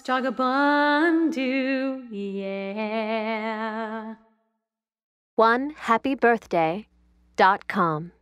Vagabondu, yeah. One happy birthday dot com.